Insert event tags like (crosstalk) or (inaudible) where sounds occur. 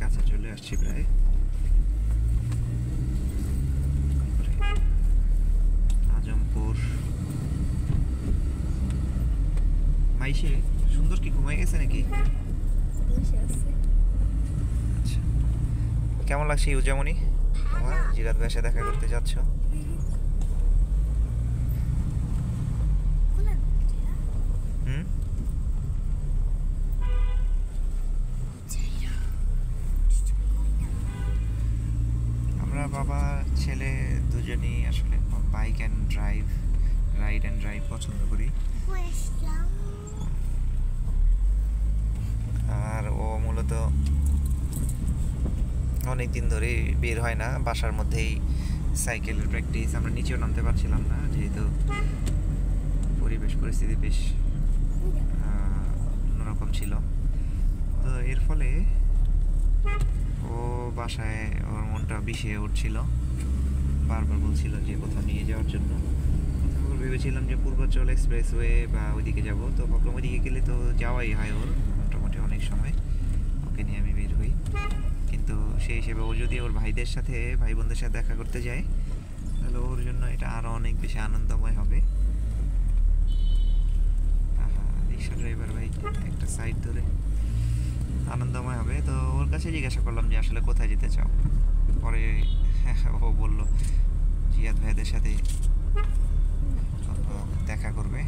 কাছে চলে আসছি প্রায়। আজমপুর। মাইশে সুন্দর কি ঘুমাই গেছে নাকি? আছে। কেমন লাগছে ইউজামনি তোমার জিরাত ভাইয়ের দেখা করতে যাচ্ছ? হুম? আমরা বাবা ছেলে দুজনেই আসলে bike and drive ride and drive পছন্দ করি। আর ও মূলত অনেক দিন ধরে বের হয় না। বাসার মধ্যেই সাইকেলের প্র্যাকটিস আমরা নিচেও নামতে পারছিলাম না, যেহেতু পরিবেশ, পরিস্থিতি বেশ অন্যরকম ছিল। তো এর ফলে ও বাসায় ওর মনটা বিষিয়ে উঠছিল। বারবার বলছিল যে কোথাও নিয়ে যাওয়ার জন্য। ভেবেছিলাম যে পূর্বাচল এক্সপ্রেসওয়ে বা ওইদিকে যাব। তো ভাবলাম ওইদিকে গেলে তো যাওয়াই হয় ওর, মোটামুটি অনেক সময়। সেই হিসেবে ও যদি ওর ভাইদের সাথে ভাই বোনদের সাথে দেখা করতে যায়, তাহলে ওর জন্য এটা আরও অনেক বেশি আনন্দময় হবে। রিক্সা ড্রাইভার ভাই, একটা সাইড ধরে। আনন্দময় হবে। তো ওর কাছে জিজ্ঞাসা করলাম যে, আসলে কোথায় যেতে চাও? পরে (laughs) ও বলল, জিয়াদ ভাইদের সাথে দেখা করবে।